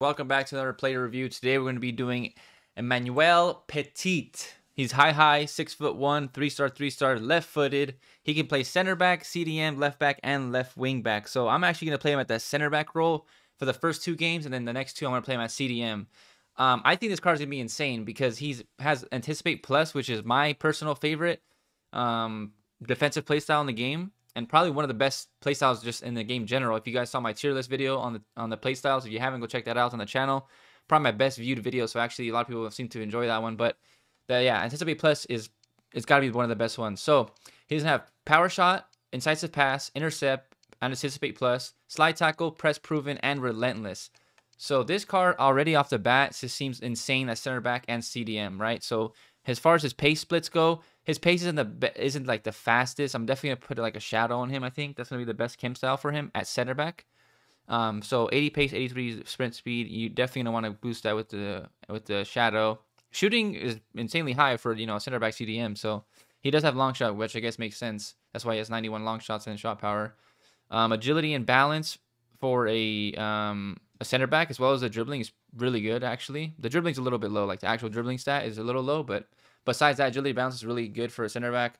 Welcome back to another player review. Today we're going to be doing Emmanuel Petit. He's high, high, six foot one, three star, three star, left footed. He can play center back, CDM, left back, and left wing back. So I'm actually going to play him at the center back role for the first two games, and then the next two I'm going to play him at CDM. Um, I think this card is going to be insane because he's has anticipate plus, which is my personal favorite um, defensive playstyle in the game and probably one of the best playstyles just in the game general. If you guys saw my tier list video on the on the playstyles, if you haven't, go check that out on the channel. Probably my best viewed video. So actually, a lot of people seem to enjoy that one. But the, yeah, Anticipate Plus is it's got to be one of the best ones. So he doesn't have power shot, incisive pass, intercept, Anticipate Plus, slide tackle, press proven, and relentless. So this card already off the bat just seems insane at center back and CDM, right? So as far as his pace splits go, his pace isn't the isn't like the fastest. I'm definitely gonna put like a shadow on him. I think that's gonna be the best chem style for him at center back. Um, so 80 pace, 83 sprint speed. You definitely gonna want to boost that with the with the shadow. Shooting is insanely high for you know center back CDM. So he does have long shot, which I guess makes sense. That's why he has 91 long shots and shot power. Um, agility and balance for a um, a center back as well as the dribbling is really good actually. The dribbling's a little bit low, like the actual dribbling stat is a little low, but Besides that, agility bounce is really good for a center back.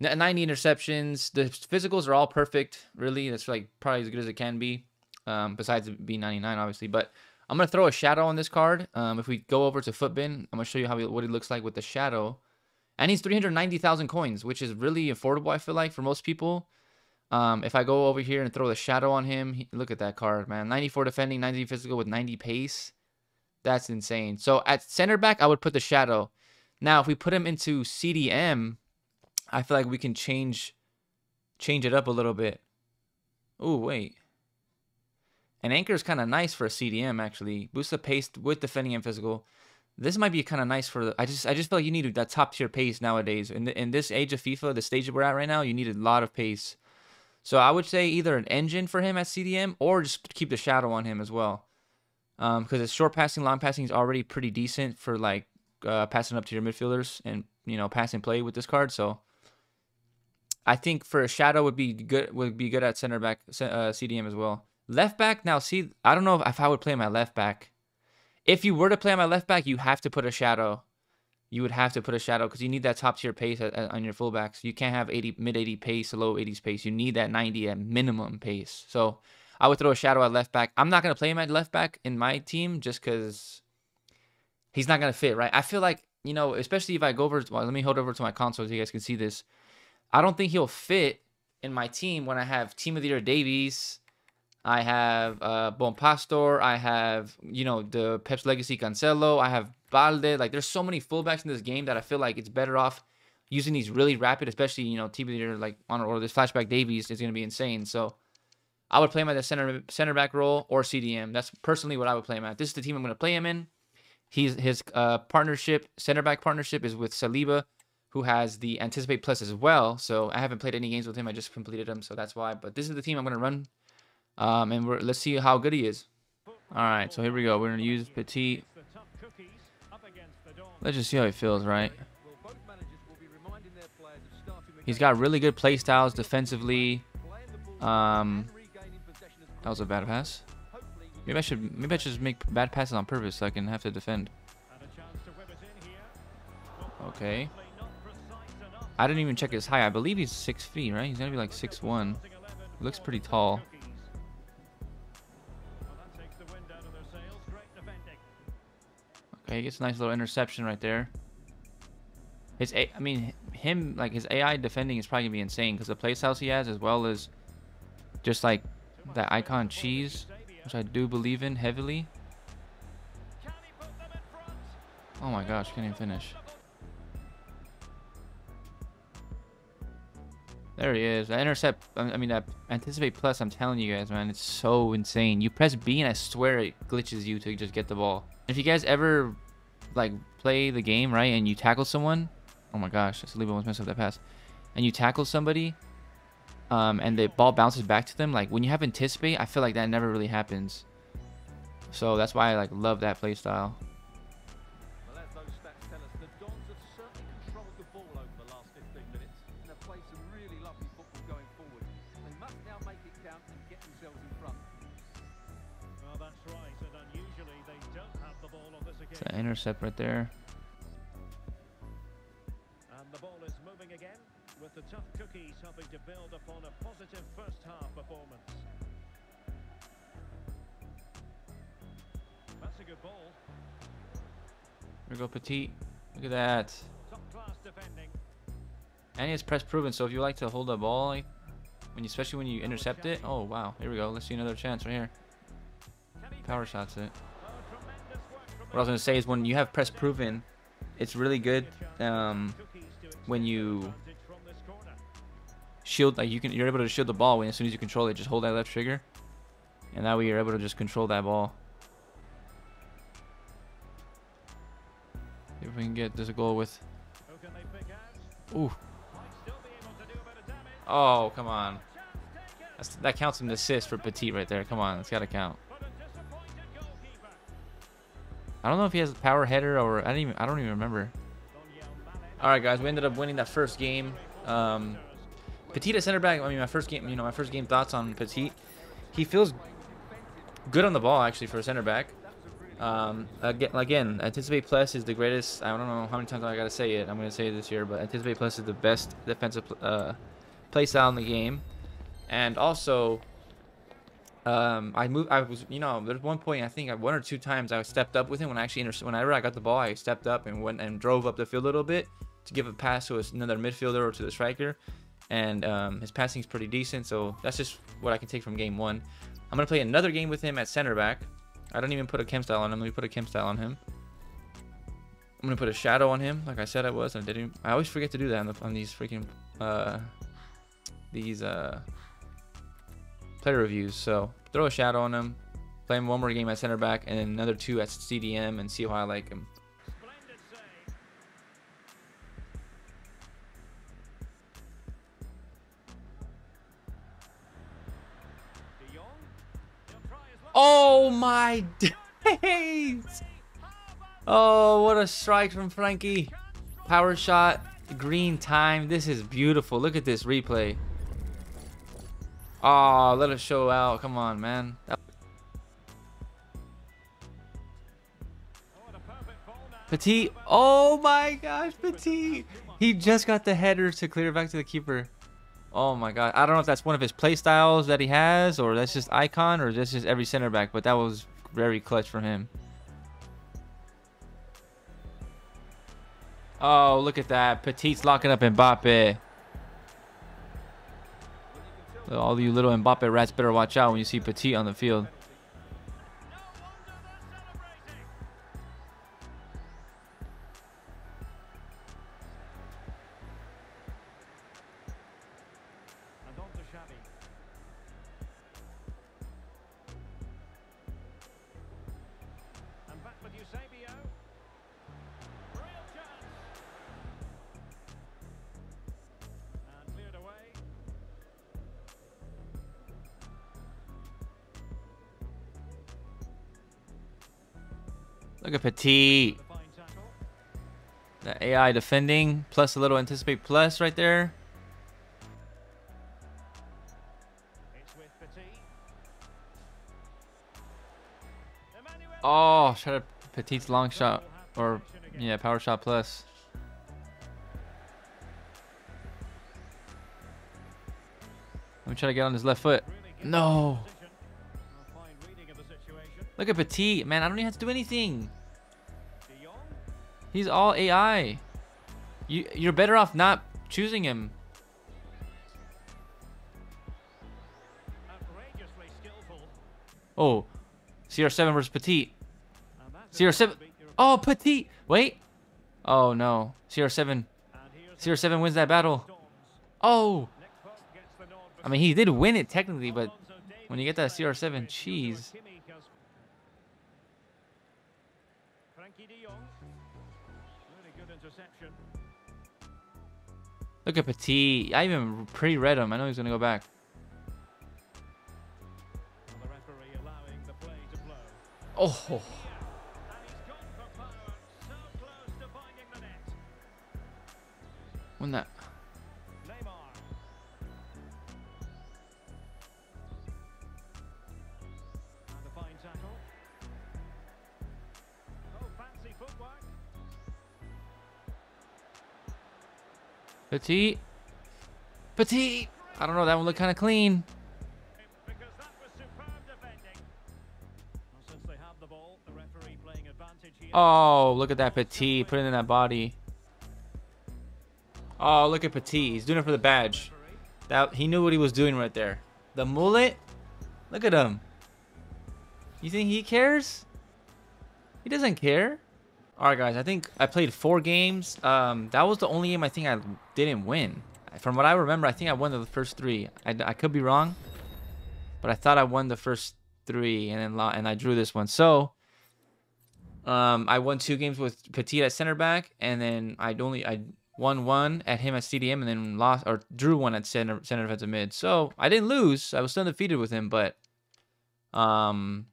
90 interceptions. The physicals are all perfect, really. That's like probably as good as it can be. Um, besides being 99, obviously. But I'm gonna throw a shadow on this card. Um, if we go over to Futbin, I'm gonna show you how he, what he looks like with the shadow. And he's 390,000 coins, which is really affordable. I feel like for most people. Um, if I go over here and throw the shadow on him, he, look at that card, man. 94 defending, 90 physical with 90 pace. That's insane. So at center back, I would put the shadow. Now, if we put him into CDM, I feel like we can change change it up a little bit. Oh, wait. An anchor is kind of nice for a CDM, actually. Boost the pace with defending and physical. This might be kind of nice for the. I just I just feel like you need that top tier pace nowadays. In the, in this age of FIFA, the stage we're at right now, you need a lot of pace. So I would say either an engine for him at CDM or just keep the shadow on him as well. Um, because his short passing, long passing is already pretty decent for like uh, passing up to your midfielders and you know passing play with this card. So I think for a shadow would be good would be good at center back uh, CDM as well. Left back now. See, I don't know if I would play my left back. If you were to play my left back, you have to put a shadow. You would have to put a shadow because you need that top tier pace at, at, on your fullbacks. You can't have 80 mid 80 pace, low 80s pace. You need that 90 at minimum pace. So I would throw a shadow at left back. I'm not gonna play at left back in my team just because he's not gonna fit, right? I feel like you know, especially if I go over. Well, let me hold over to my console so you guys can see this. I don't think he'll fit in my team when I have Team of the Year Davies. I have uh, Bon Pastor. I have, you know, the Pep's Legacy Cancelo. I have Balde. Like, there's so many fullbacks in this game that I feel like it's better off using these really rapid, especially, you know, Team of the Year, like, on or this flashback Davies is going to be insane. So, I would play him at the center center back role or CDM. That's personally what I would play him at. This is the team I'm going to play him in. He's his uh, partnership, center back partnership, is with Saliba, who has the Anticipate Plus as well. So I haven't played any games with him. I just completed him, so that's why. But this is the team I'm gonna run, um, and we're, let's see how good he is. All right, so here we go. We're gonna use Petit. Let's just see how he feels, right? He's got really good play styles defensively. Um, that was a bad pass. Maybe I should maybe I should just make bad passes on purpose so I can have to defend. Okay. I didn't even check his height. I believe he's six feet, right? He's gonna be like six one. Looks pretty tall. Okay, he gets a nice little interception right there. His A I mean him like his AI defending is probably gonna be insane because the playstyles he has as well as just like that icon cheese which I do believe in heavily. Oh my gosh, can't even finish. There he is. That intercept, I mean, that anticipate plus, I'm telling you guys, man, it's so insane. You press B and I swear it glitches you to just get the ball. If you guys ever, like, play the game, right, and you tackle someone, oh my gosh, Saliba almost messed up that pass, and you tackle somebody, um, and the ball bounces back to them, like when you have anticipate, I feel like that never really happens. So that's why I like love that play style. It's an intercept right there. To build upon a positive first half performance. That's a good ball. Here we go, Petit. Look at that. Top class defending. And it's press proven, so if you like to hold the ball, like, when you, especially when you intercept it, oh wow, here we go. Let's see another chance right here. Power shots it. Oh, tremendous work from What I was gonna say is when you have press proven, it's really good. Um, when you shield, like you can, you're able to shield the ball when as soon as you control it, just hold that left trigger, and that way you're able to just control that ball. If we can get this goal with, ooh, oh come on, That's, that counts an assist for Petit right there. Come on, it's gotta count. I don't know if he has a power header or I don't even, I don't even remember. All right, guys, we ended up winning that first game. Um, Petit at center back. I mean, my first game, you know, my first game thoughts on Petit. He feels good on the ball actually for a center back. Um, again, again, Anticipate Plus is the greatest. I don't know how many times I gotta say it. I'm gonna say it this year, but Anticipate Plus is the best defensive uh, play style in the game. And also, um, I moved. I was, you know, there's one point I think one or two times I stepped up with him when I actually whenever I got the ball, I stepped up and went and drove up the field a little bit to give a pass to another midfielder or to the striker. And um, his passing is pretty decent, so that's just what I can take from game one. I'm gonna play another game with him at center back. I don't even put a chem style on him. Let me put a chem style on him. I'm gonna put a shadow on him, like I said I was. I didn't. I always forget to do that on, the, on these freaking uh, these uh, player reviews. So throw a shadow on him. Play him one more game at center back, and another two at CDM, and see how I like him. Oh my days! Oh, what a strike from Frenkie. Power shot, green time. This is beautiful. Look at this replay. Oh, let us show out. Come on, man. Petit. Oh my gosh, Petit. He just got the header to clear back to the keeper. Oh my god. I don't know if that's one of his play styles that he has, or that's just icon, or that's just every center back, but that was very clutch for him. Oh, look at that. Petit's locking up Mbappe. All you little Mbappe rats better watch out when you see Petit on the field. Look at Petit. The AI defending, plus a little anticipate plus right there. Oh, shut up. Petit's long shot. Or, yeah, power shot plus. Let me try to get on his left foot. No. Look at Petit. Man, I don't even have to do anything. He's all AI. You, you're better off not choosing him. Oh, CR7 versus Petit. CR7. enough to beat your Oh, Petit. Wait. Oh, no. CR7. And here's the CR7 wins that battle. Oh. Nick Pope gets the nod I mean, he did win it technically, but when you get that CR7 with cheese. Interception. look at Petit. I even pre-read him. I know he's gonna go back. And the referee Petit. Petit. I don't know. That one looked kind of clean. Oh, look at that Petit. Put it in that body. Oh, look at Petit. He's doing it for the badge. That He knew what he was doing right there. The mullet. Look at him. You think he cares? He doesn't care. All right, guys. I think I played four games. Um, that was the only game I think I didn't win. From what I remember, I think I won the first three. I, I could be wrong, but I thought I won the first three, and then and I drew this one. So, um, I won two games with Petit at center back, and then I only I won one at him at CDM, and then lost or drew one at center center defensive mid. So I didn't lose. I was still defeated with him, but um,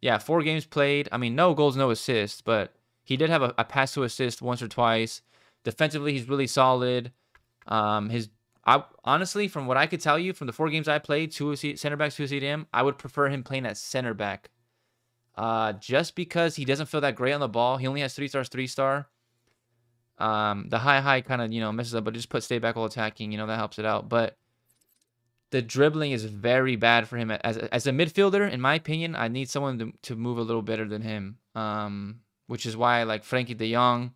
yeah, four games played. I mean, no goals, no assists, but he did have a, a pass to assist once or twice. Defensively, he's really solid. Um, his I honestly, from what I could tell you, from the four games I played, two center backs, two CDM, I would prefer him playing at center back. Uh, just because he doesn't feel that great on the ball. He only has three stars, three star. Um, the high high kind of you know messes up, but just put stay back while attacking. You know that helps it out. But the dribbling is very bad for him as as a midfielder. In my opinion, I need someone to, to move a little better than him. Um, which is why I like Frenkie De Jong.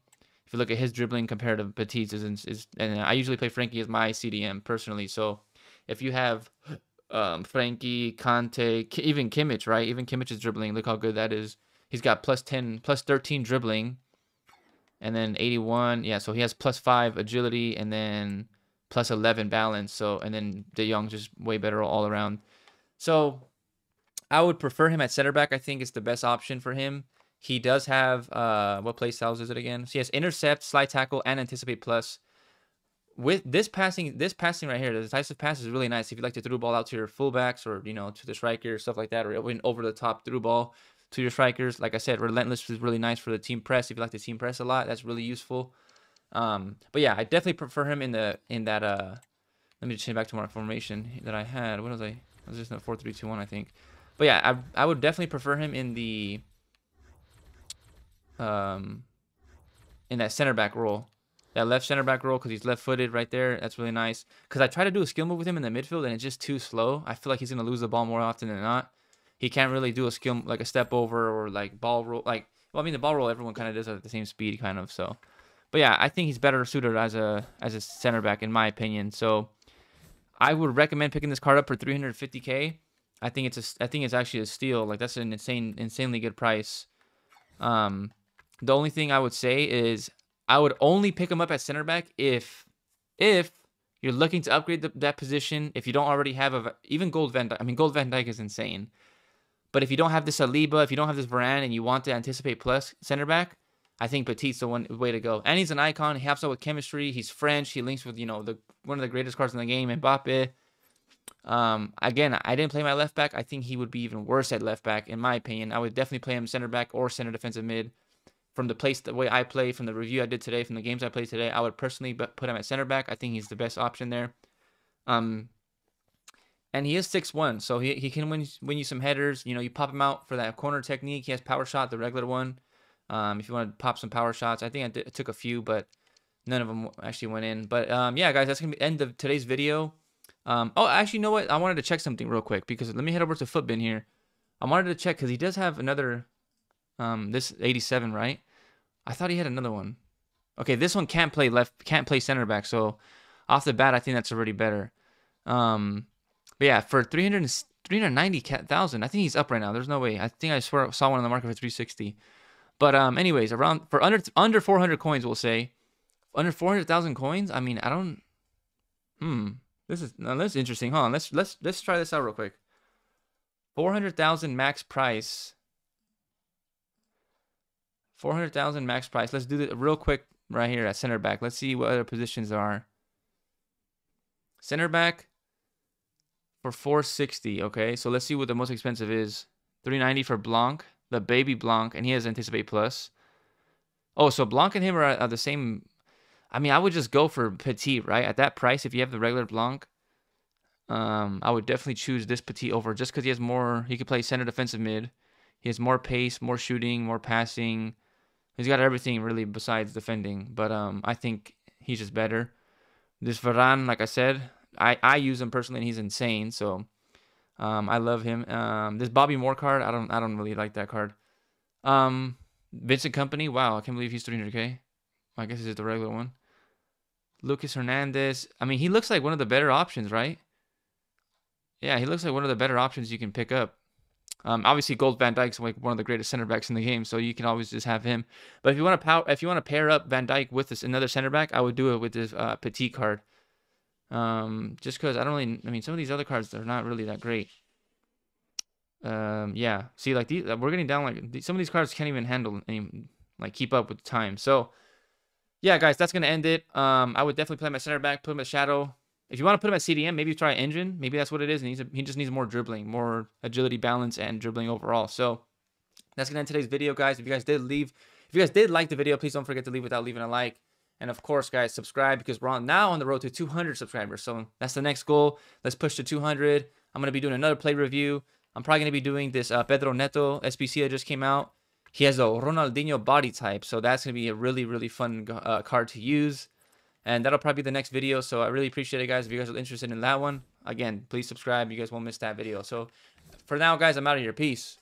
You look at his dribbling compared to is, is and I usually play Frenkie as my CDM personally. So if you have um, Frenkie, Kante, K- even Kimmich, right? Even Kimmich's dribbling, look how good that is. He's got plus 10, plus 13 dribbling, and then 81. Yeah, so he has plus 5 agility, and then plus 11 balance. So, and then De Jong's just way better all around. So, I would prefer him at center back. I think it's the best option for him. He does have uh what play styles is it again? So he has intercept, slide tackle, and anticipate plus. With this passing, this passing right here, the decisive pass is really nice. If you like to throw ball out to your fullbacks or you know to the striker, stuff like that, or even over the top through ball to your strikers. Like I said, relentless is really nice for the team press. If you like the team press a lot, that's really useful. Um, but yeah, I definitely prefer him in the in that. Uh, let me just change back to my formation that I had. What was I? I was just in four three two one, I think. But yeah, I I would definitely prefer him in the um, in that center back role. That left center back role because he's left footed right there. That's really nice. Because I try to do a skill move with him in the midfield and it's just too slow. I feel like he's gonna lose the ball more often than not. He can't really do a skill like a step over or like ball roll. Like well, I mean the ball roll everyone kind of does at the same speed kind of. So, but yeah, I think he's better suited as a as a center back in my opinion. So, I would recommend picking this card up for 350k. I think it's a I think it's actually a steal. Like that's an insane insanely good price. Um, the only thing I would say is I would only pick him up at center back if if you're looking to upgrade the, that position. If you don't already have a even Gold Van Dijk, I mean Gold Van Dijk is insane. But if you don't have this Saliba, if you don't have this Varane, and you want to anticipate plus center back, I think Petit's the one way to go. And he's an icon. He helps out with chemistry. He's French. He links with you know the one of the greatest cards in the game, Mbappe. Um, again, I didn't play my left back. I think he would be even worse at left back, in my opinion. I would definitely play him center back or center defensive mid from the place the way I play, from the review I did today, from the games I played today, I would personally put him at center back. I think he's the best option there. Um, and he is six one, so he, he can win win you some headers. You know, you pop him out for that corner technique. He has power shot, the regular one. Um, if you want to pop some power shots, I think I, did, I took a few, but none of them actually went in. But um, yeah, guys, that's gonna be end of today's video. Um, oh, actually, you know what? I wanted to check something real quick because let me head over to Futbin here. I wanted to check because he does have another um, this 87, right? I thought he had another one. Okay, this one can't play left, can't play center back. So off the bat, I think that's already better. Um, but yeah, for 300, 390,000, I think he's up right now. There's no way. I think I swear saw one on the market for 360. But um, anyways, around for under under 400 coins, we'll say under 400,000 coins. I mean, I don't. Hmm. This is now that's interesting. huh? Let's let's let's try this out real quick. 400,000 max price 400,000 max price. Let's do it real quick right here at center back. Let's see what other positions there are. Center back for 460. Okay, so let's see what the most expensive is. 390 for Blanc, the baby Blanc, and he has Anticipate Plus. Oh, so Blanc and him are, are the same. I mean, I would just go for Petit, right? At that price, if you have the regular Blanc, um, I would definitely choose this Petit over just because he has more. He could play center defensive mid. He has more pace, more shooting, more passing. He's got everything really besides defending, but um, I think he's just better. This Varane, like I said, I, I use him personally and he's insane. So um, I love him. Um, this Bobby Moore card, I don't I don't really like that card. Um, Vincent Kompany, wow, I can't believe he's 300k. I guess it's the regular one. Lucas Hernandez. I mean, he looks like one of the better options, right? Yeah, he looks like one of the better options you can pick up. Um, obviously, Gold Van Dijk's like one of the greatest center backs in the game, so you can always just have him. But if you want to power, if you want to pair up Van Dijk with this another center back, I would do it with this uh, Petit card. Um, just because I don't really, I mean, some of these other cards they're not really that great. Um, yeah, see, like these, we're getting down like some of these cards can't even handle any, like keep up with time. So, yeah, guys, that's gonna end it. Um, I would definitely play my center back, put him at shadow. If you want to put him at CDM, maybe try engine. Maybe that's what it is. And he's a, he just needs more dribbling, more agility, balance, and dribbling overall. So that's gonna end today's video, guys. If you guys did leave, if you guys did like the video, please don't forget to leave without leaving a like. And of course, guys, subscribe because we're on now on the road to 200 subscribers. So that's the next goal. Let's push to 200. I'm gonna be doing another play review. I'm probably gonna be doing this uh, Pedro Neto SBC that just came out. He has a Ronaldinho body type, so that's gonna be a really really fun uh, card to use. And that'll probably be the next video. So I really appreciate it, guys. If you guys are interested in that one, again, please subscribe. You guys won't miss that video. So for now, guys, I'm out of here. Peace.